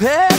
Hey!